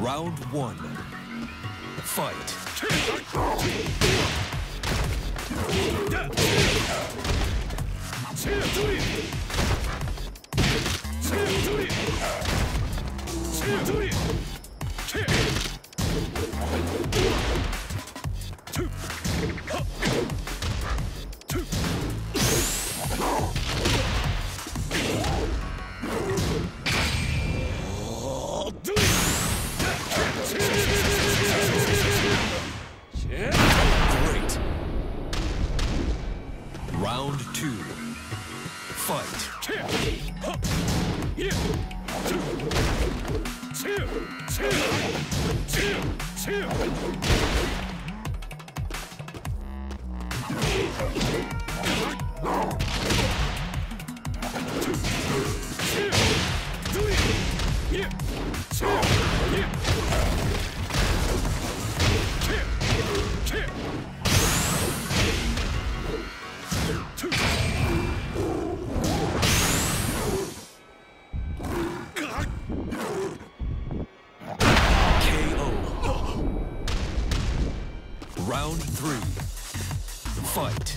Round one. Fight. Two. Fight. KO. Round three. Fight.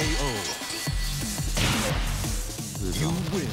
KO. You win.